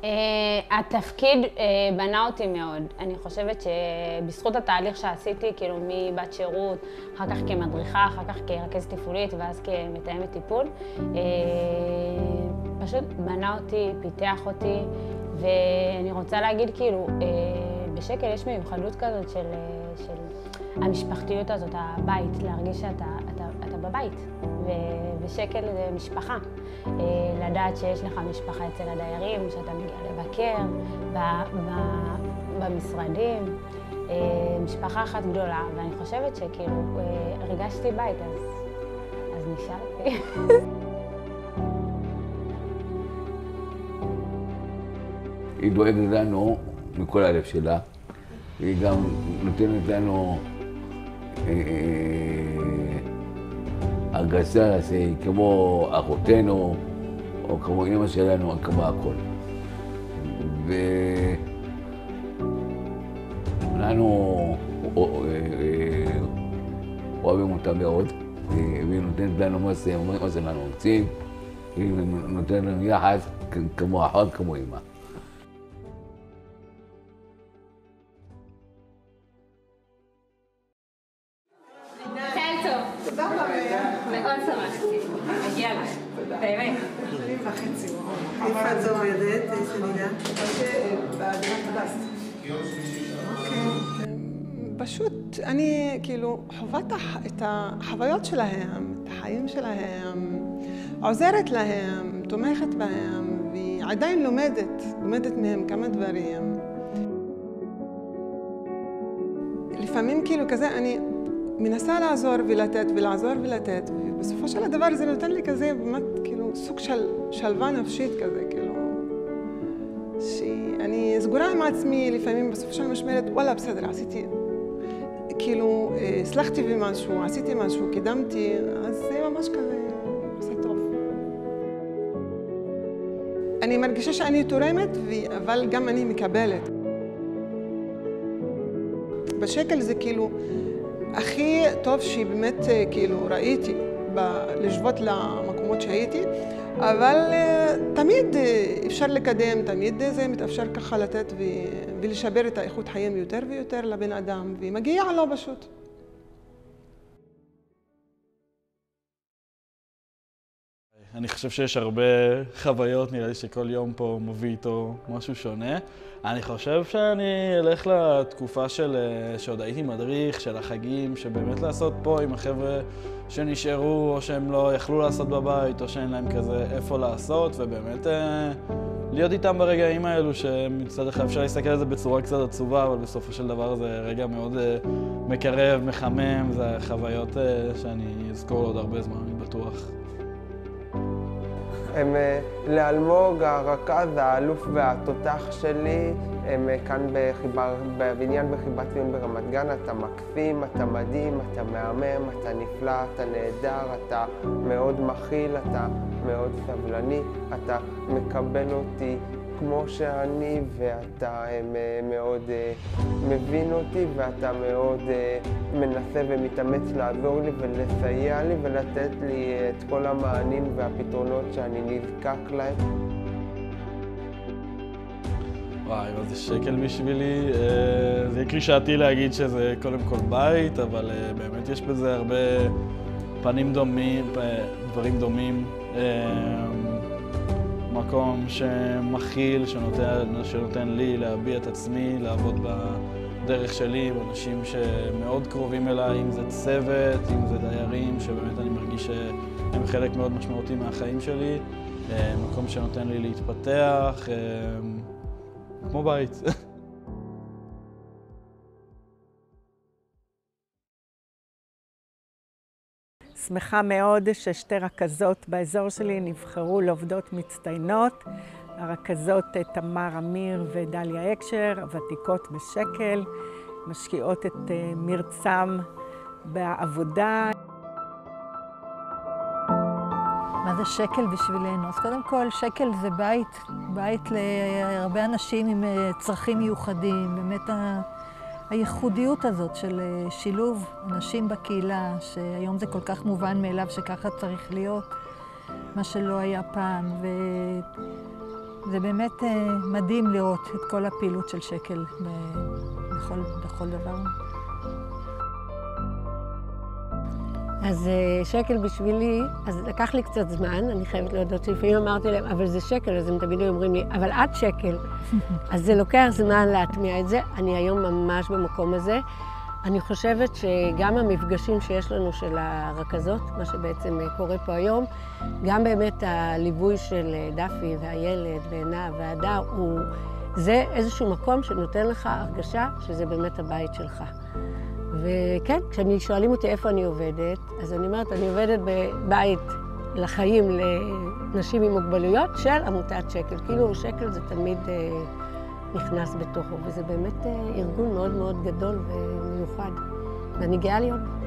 Uh, התפקיד uh, בנה אותי מאוד. אני חושבת שבזכות התהליך שעשיתי, כאילו מבת שירות, אחר כך כמדריכה, אחר כך כרכזת תפעולית ואז כמתאמת טיפול, uh, פשוט בנה אותי, פיתח אותי, ואני רוצה להגיד כאילו, uh, בשקל יש מיוחדות כזאת של, של המשפחתיות הזאת, הבית, להרגיש שאתה אתה, אתה בבית. ושקל זה משפחה. אה, לדעת שיש לך משפחה אצל הדיירים, שאתה מגיע לבקר, במשרדים. אה, משפחה אחת גדולה, ואני חושבת שכאילו אה, הרגשתי בית, אז, אז נשארתי. היא דואגת לנו מכל הלב שלה, והיא גם נותנת לנו הרגשה שהיא כמו אחותינו, או כמו אימא שלנו, כמו הכל. ואנחנו אוהבים אותה מאוד, והיא נותנת לנו מה שאנחנו רוצים, היא נותנת לנו יחס כמו אחות, כמו אימא. פשוט אני כאילו חווה את החוויות שלהם, את החיים שלהם, עוזרת להם, תומכת בהם, והיא עדיין לומדת, לומדת מהם כמה דברים. לפעמים כאילו כזה, אני מנסה לעזור ולתת ולעזור ולתת, ובסופו של הדבר זה נותן לי כזה באמת כאילו סוג של שלווה נפשית כזה, כאילו, שאני סגורה עם עצמי לפעמים בסופו של המשמרת, וואלה בסדר, עשיתי כאילו, הצלחתי במשהו, עשיתי משהו, קידמתי, אז זה ממש כזה עושה טוב. אני מרגישה שאני תורמת, אבל גם אני מקבלת. בשקל זה כאילו הכי טוב שבאמת כאילו ראיתי לשבות למקומות שהייתי, אבל תמיד אפשר לקדם, תמיד זה מתאפשר ככה לתת ולשפר את האיכות חיים יותר ויותר לבן אדם, ומגיע לו פשוט. אני חושב שיש הרבה חוויות, נראה לי שכל יום פה מביא איתו משהו שונה. אני חושב שאני אלך לתקופה של, שעוד הייתי מדריך, של החגים, שבאמת לעשות פה עם החבר'ה שנשארו, או שהם לא יכלו לעשות בבית, או שאין להם כזה איפה לעשות, ובאמת אה, להיות איתם ברגעים האלו, שמצד אחד אפשר להסתכל על זה בצורה קצת עצובה, אבל בסופו של דבר זה רגע מאוד אה, מקרב, מחמם, זה חוויות אה, שאני אזכור עוד הרבה זמן, אני בטוח. הם לאלמוג, הרכז, האלוף והתותח שלי, הם כאן בחיבר, בבניין בחיבת ציון ברמת גן. אתה מקסים, אתה מדהים, אתה מהמם, אתה נפלא, אתה נהדר, אתה מאוד מכיל, אתה מאוד סבלני, אתה מקבל אותי כמו שאני, ואתה מאוד מבין אותי, ואתה מאוד מנסה ומתאמץ לעזור לי ולסייע לי ולתת לי את כל המענים והפתרונות שאני נזקק להם. וואי, מה זה שקל בשבילי. זה יהיה קלישאתי להגיד שזה קודם כל בית, אבל באמת יש בזה הרבה פנים דומים, דברים דומים. מקום שמכיל, שנותן, שנותן לי להביע את עצמי, לעבוד בדרך שלי עם אנשים שמאוד קרובים אליי, אם זה צוות, אם זה דיירים, שבאמת אני מרגיש שהם חלק מאוד משמעותי מהחיים שלי. מקום שנותן לי להתפתח, כמו בית. שמחה מאוד ששתי רכזות באזור שלי נבחרו לעובדות מצטיינות. הרכזות תמר אמיר ודליה אקשר, הוותיקות בשקל, משקיעות את מרצם בעבודה. זה שקל בשבילנו? אז קודם כל, שקל זה בית, בית להרבה אנשים עם צרכים מיוחדים, באמת ה... הייחודיות הזאת של שילוב אנשים בקהילה, שהיום זה כל כך מובן מאליו שככה צריך להיות, מה שלא היה פעם. זה באמת אה, מדהים לראות את כל הפעילות של שקל בכל, בכל דבר. אז אה, שקל בשבילי, אז לקח לי קצת זמן, אני חייבת להודות שלפעמים אמרתי להם, אבל זה שקל, אז הם תמיד אומרים לי, אבל את שקל. אז זה לוקח זמן להטמיע את זה. אני היום ממש במקום הזה. אני חושבת שגם המפגשים שיש לנו של הרכזות, מה שבעצם אה, קורה פה היום, גם באמת הליווי של אה, דפי והילד ועינה והדר, הוא... זה איזשהו מקום שנותן לך הרגשה שזה באמת הבית שלך. וכן, כשאני שואלים אותי איפה אני עובדת, אז אני אומרת, אני עובדת בבית לחיים לנשים עם מוגבלויות של עמותת שקל. כאילו שקל זה תמיד אה, נכנס בתוכו, וזה באמת אה, ארגון מאוד מאוד גדול ומיוחד, ואני גאה להיות בו.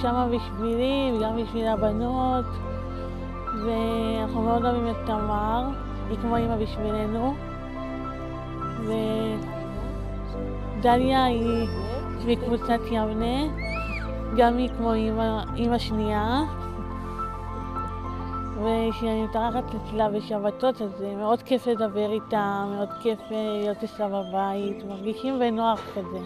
שמה בשבילי וגם בשביל הבנות, ואנחנו מאוד אוהבים את תמר, היא כמו אימא בשבילנו. ודליה היא מקבוצת יבנה, גם היא כמו אימא, שנייה. וכשאני מתארחת אצלה בשבתות, אז זה מאוד כיף לדבר איתה, מאוד כיף להיות אצלה בבית, מרגישים בנוח כזה.